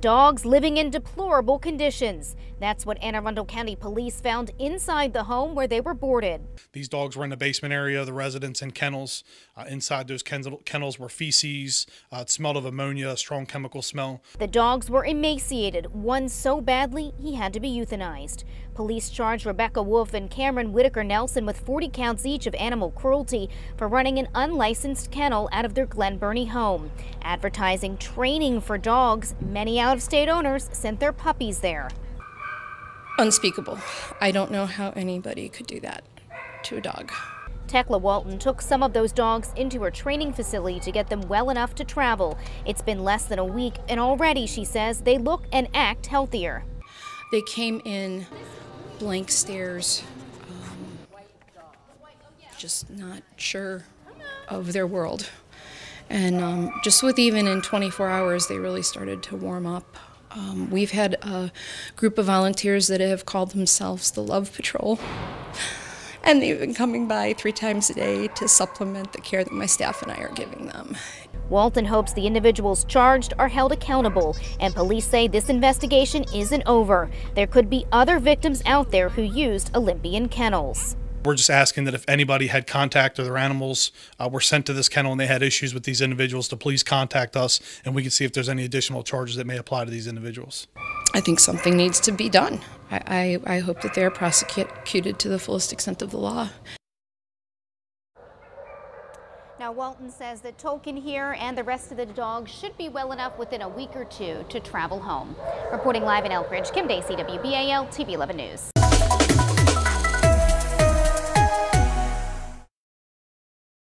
Dogs living in deplorable conditions. That's what Anne Arundel County Police found inside the home where they were boarded. These dogs were in the basement area of the residence and kennels. Uh, inside those kennels were feces. Uh, it smelled of ammonia, a strong chemical smell. The dogs were emaciated, one so badly he had to be euthanized. Police charged Rebecca Wolfe and Cameron Whitaker Nelson with 40 counts each of animal cruelty for running an unlicensed kennel out of their Glen Burnie home. Advertising training for dogs, many out of state owners sent their puppies there. Unspeakable. I don't know how anybody could do that to a dog. Tekla Walton took some of those dogs into her training facility to get them well enough to travel. It's been less than a week, and already, she says, they look and act healthier. They came in blank stares, um, just not sure of their world. And um, just with even in 24 hours, they really started to warm up. Um, we've had a group of volunteers that have called themselves the Love Patrol. And they've been coming by three times a day to supplement the care that my staff and I are giving them. Walton hopes the individuals charged are held accountable, and police say this investigation isn't over. There could be other victims out there who used Olympian kennels. We're just asking that if anybody had contact or their animals uh, were sent to this kennel and they had issues with these individuals, to please contact us and we can see if there's any additional charges that may apply to these individuals. I think something needs to be done. I, I, I hope that they're prosecuted to the fullest extent of the law. Now, Walton says that Tolkien here and the rest of the dogs should be well enough within a week or two to travel home. Reporting live in Elkridge, Kim Dacey, WBAL TV 11 News.